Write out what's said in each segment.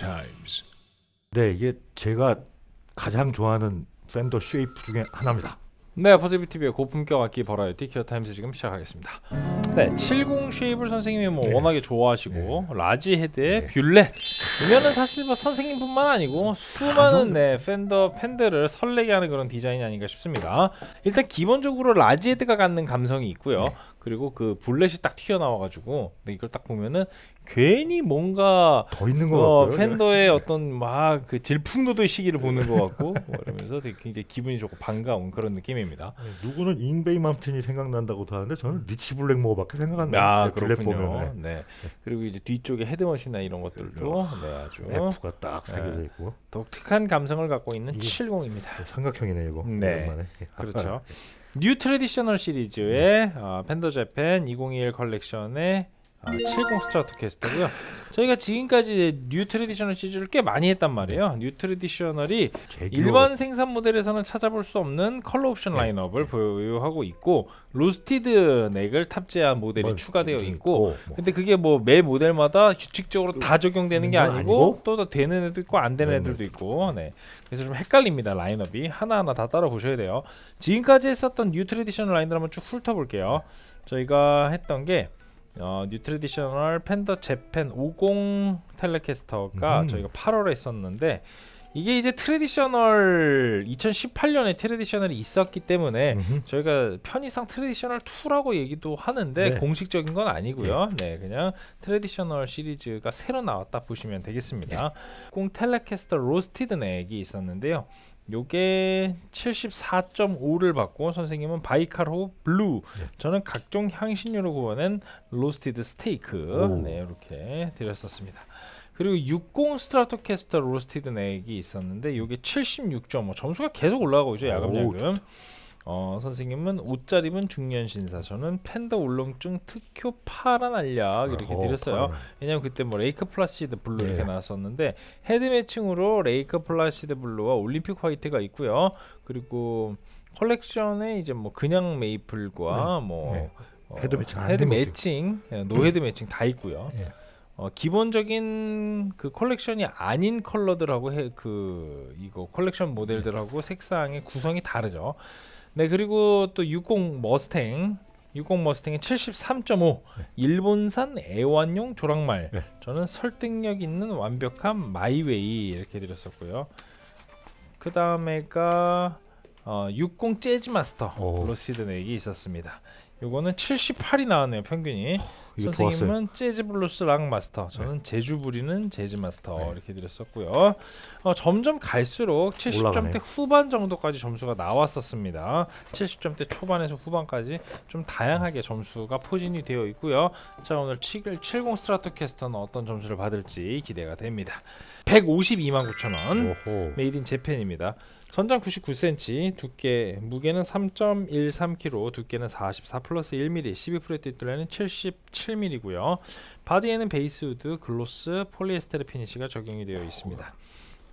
times. 네, 이게 제가 가장 좋아하는 펜더 shape 중에 하나입니다. 네, 버즈비TV의 고품격 악기 버라이어티 기어타임즈 지금 시작하겠습니다. 네, 70 쉐이블 선생님이 뭐 네. 워낙에 좋아하시고 large head의 네. bullet이면은 사실 뭐 선생님뿐만 아니고 수많은 네 펜더 팬들을 설레게 하는 그런 디자인이 아닌가 싶습니다. 일단 기본적으로 large head가 갖는 감성이 있고요. 네. 그리고 그 bullet이 딱 튀어나와가지고 네, 이걸 딱 보면은 괜히 뭔가 더 있는 것 어, 같고요. 펜더의 어떤 막 그 질풍노도의 시기를 보는 것 같고 뭐 이러면서 되게 굉장히 기분이 좋고 반가운 그런 느낌입니다. 네, 누구는 잉베이 맘스틴이 생각난다고도 하는데 저는 리치 블랙모어밖에 생각 안 나요. 아 블랙 그렇군요. 보면은. 네. 그리고 이제 뒤쪽에 head machine이나 이런 것들도 네, 아주 F가 딱 새겨져 네. 있고 독특한 감성을 갖고 있는 이게- 70입니다. 삼각형이네 이거. 네. 오랜만에. 그렇죠. New Traditional 시리즈의 어, 펜더 재팬 2021 컬렉션의 아, 70 스트라토캐스터고요. 저희가 지금까지 New Traditional 시리즈를 꽤 많이 했단 말이에요. New Traditional이 일반 생산 모델에서는 찾아볼 수 없는 컬러 옵션 네. 라인업을 보유하고 있고 roasted neck을 탑재한 모델이 뭐 추가되어 좀 있고 뭐. 근데 그게 뭐 매 모델마다 규칙적으로 다 적용되는 게건 아니고 아니고? 또 되는 애도 있고 안 되는 네, 애들도 있고 네 그래서 좀 헷갈립니다 라인업이 하나하나 다 따라 보셔야 돼요 지금까지 했었던 New Traditional 라인들 한번 쭉 훑어볼게요 저희가 했던 게 어, New Traditional 펜더 재팬 50 텔레캐스터가 음. 저희가 8월에 했었는데 이게 이제 트레디셔널 2018년에 Traditional이 있었기 때문에 음흠. 저희가 편의상 Traditional 2라고 얘기도 하는데 네. 공식적인 건 아니고요. 네, 그냥 Traditional 시리즈가 새로 나왔다 보시면 되겠습니다. 50 텔레캐스터 roasted neck이 있었는데요. 요게 74.5를 받고 선생님은 바이칼호 blue. 네. 저는 각종 향신료로 구워낸 roasted 스테이크. 오. 네 이렇게 드렸었습니다. 그리고 60 스트라토캐스터 roasted neck이 있었는데 요게 76.5 점수가 계속 올라가고 있죠 오, 야금야금 어, 선생님은 옷 잘 입은 중년 신사 저는 펜더 울렁증 특효 파란 알약 이렇게 어허, 드렸어요 파란. 왜냐면 그때 뭐 Lake Placid Blue 네. 이렇게 나왔었는데 head matching으로 Lake Placid Blue와 Olympic White가 있고요. 그리고 컬렉션에 이제 뭐 그냥 maple과 뭐 네. 어, head matching 안 head matching, 예, no head matching 다 있고요. 예. 어, 기본적인 그 컬렉션이 아닌 컬러들하고 해, 그 이거 컬렉션 모델들하고 색상의 구성이 다르죠. 네 그리고 또 60 머스탱. 60 머스탱의 73.5 일본산 애완용 조랑말. 네. 저는 설득력 있는 완벽한 my way 이렇게 드렸었고요. 그 다음에가 어, 60 재즈 마스터 오. roasted neck이 있었습니다 요거는 78이 나왔네요 평균이 이게 선생님은 좋았어요. 재즈 블루스 락 마스터, 저는 재주 부리는 재즈 마스터 이렇게 드렸었고요. 어, 점점 갈수록 70점대 올라가네요. 후반 정도까지 점수가 나왔었습니다. 70점대 초반에서 후반까지 좀 다양하게 점수가 포진이 되어 있고요. 자 오늘 70 스트라토캐스터는 어떤 점수를 받을지 기대가 됩니다. 152만 9천 원. 오호. Made in Japan입니다. 전장 99cm, 두께 무게는 3.13kg, 두께는 44 플러스 1mm, 12 fret 뒷둘레는 77mm고요. 바디에는 basswood, gloss, 폴리에스테르 피니시가 적용이 되어 있습니다.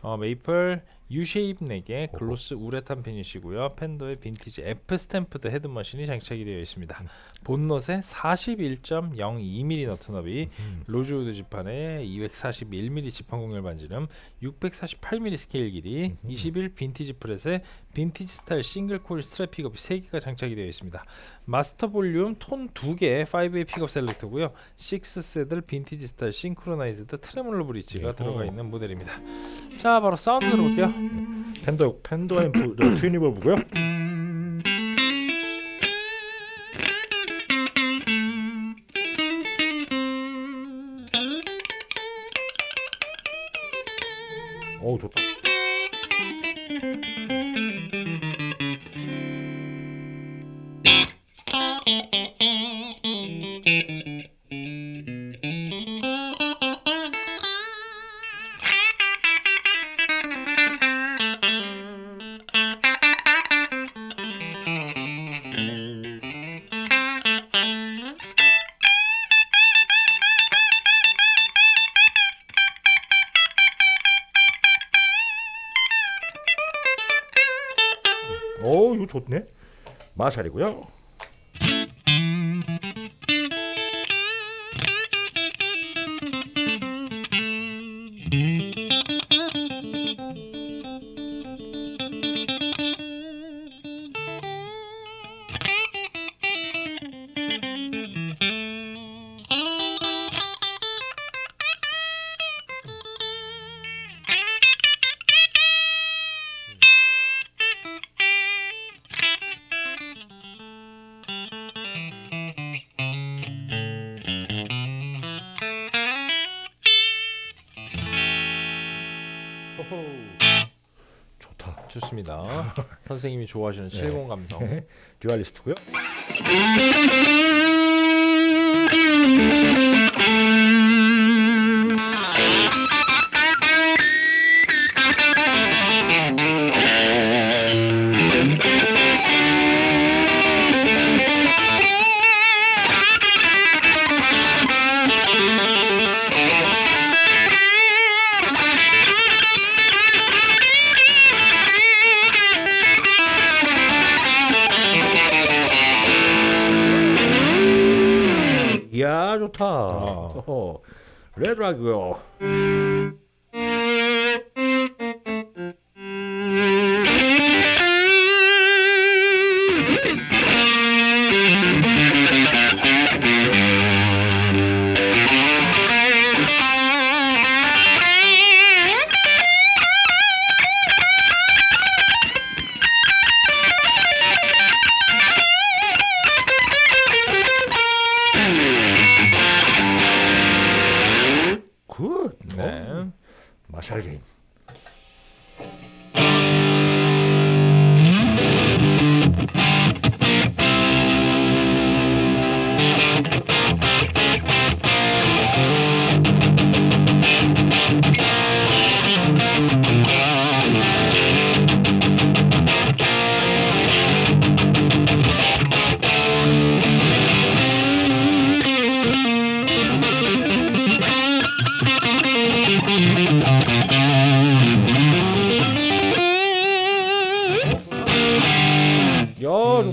어, maple U-shape neck에 gloss 우레탄 피니시고요. 펜더의 빈티지 F stamped head machine이 장착이 되어 있습니다. bone nut에 41.02mm 너트 너비, 음. 로즈우드 지판에 241mm 지판 공열 반지름, 648mm 스케일 길이, 21 빈티지 fret에 빈티지 스타일 single coil 스트랫 pickup이 3개가 장착이 되어 있습니다. 마스터 볼륨 톤 2개 5 way pickup select고요. 6 saddle 빈티지 스타일 synchronized tremolo bridge가. 들어가 있는 모델입니다. 자, 바로 사운드 들어볼게요. 펜더 펜더 앰프 저 트윈 리버브고요. 어우 이거 좋네. 마샬이고요. 좋다. 좋습니다. 선생님이 좋아하시는 네. 실공 감성. 네. 듀얼리스트고요. 좋다. 아. 어허. 레드라고요.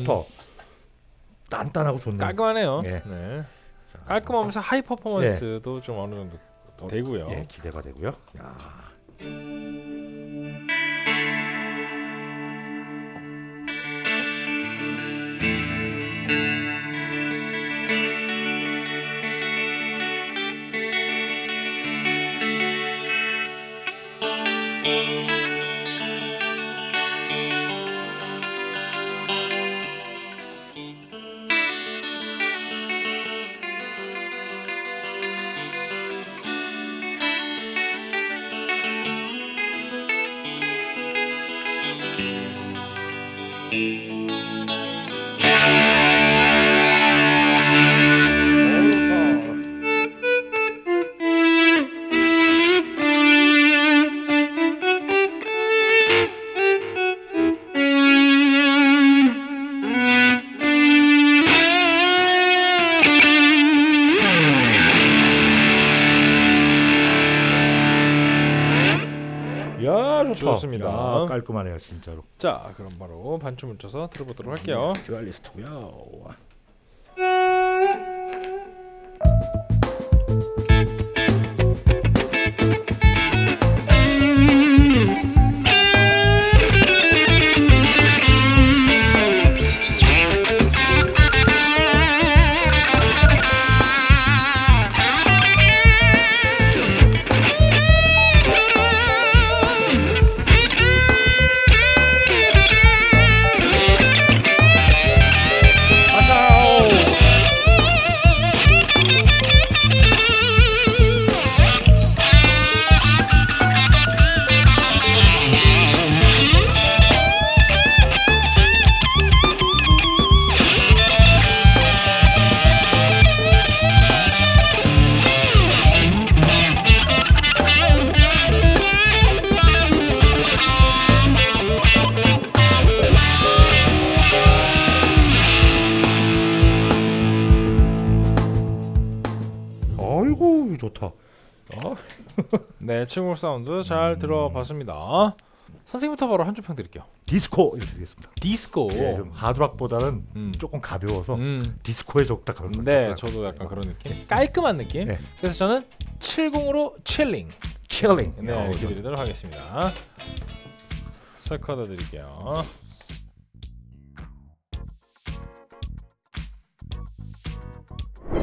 야 좋다. 단단하고 좋네. 깔끔하네요. 예. 네. 깔끔하면서 하이 퍼포먼스도 좀 어느 정도 더 되고요. 예, 기대가 되고요. 야. 어, 야 좋다. 좋습니다. 야, 깔끔하네요 진짜로. 자, 그럼 바로 반주 묻혀서 들어보도록 할게요. 듀얼리스트고요. 좋다. 어? 네, 70 사운드 잘 들어봤습니다. 선생님부터 바로 한 줄 평 드릴게요. 디스코 이렇게 되겠습니다. 디스코. 예, 좀 하드락보다는 음. 조금 가벼워서 음. 디스코에 적당한 것 네, 같아요. 저도 약간 그런 느낌. 깔끔한 느낌. 네. 그래서 저는 70으로 chilling. chilling. 네, 어, 이렇게 드리도록 하겠습니다. scorecard 드릴게요.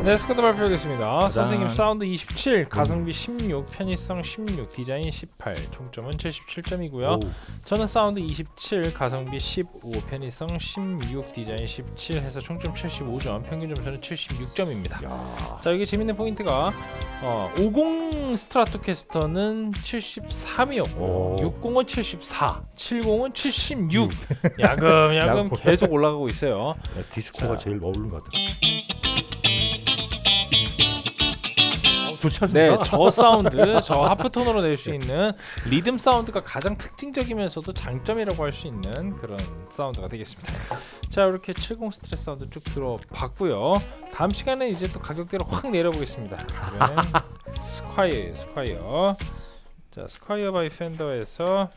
네, 스코어 발표하겠습니다. 선생님 사운드 27, 가성비 16, 편의성 16, 디자인 18, 총점은 77점이고요. 오, 저는 사운드 27, 가성비 15, 편의성 16, 디자인 17 해서 총점 75점, 평균 점수는 76점입니다. 야. 자 여기 재밌는 포인트가 어, 50 스트라토캐스터는 73이었고 오. 60은 74, 70은 76 야금야금 야금. 계속 올라가고 있어요. 네, 디스코가 자. 제일 어울리는 것 같아요. 좋지 않습니까? 네, 저 사운드, 저 half tone으로 낼 수 있는 리듬 사운드가 가장 특징적이면서도 장점이라고 할 수 있는 그런 사운드가 되겠습니다. 자, 이렇게 70 스트랫 사운드 쭉 들어봤고요. 다음 시간에 이제 또 가격대를 확 내려보겠습니다. 스콰이어, 스콰이어. 자, 스콰이어 by 펜더에서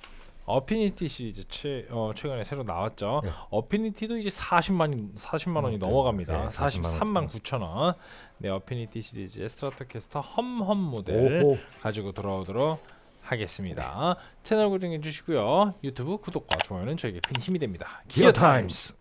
어피니티 시리즈 최, 어, 최근에 새로 나왔죠. 네. 어피니티도 이제 40만 40만 원이 음, 네. 넘어갑니다. 네, 43만 9천 원. 네, 어피니티 시리즈의 스트라토캐스터 험험 모델 오호. 가지고 돌아오도록 하겠습니다. 채널 고정해 주시고요. 유튜브 구독과 좋아요는 저에게 큰 힘이 됩니다. 기어 타임스.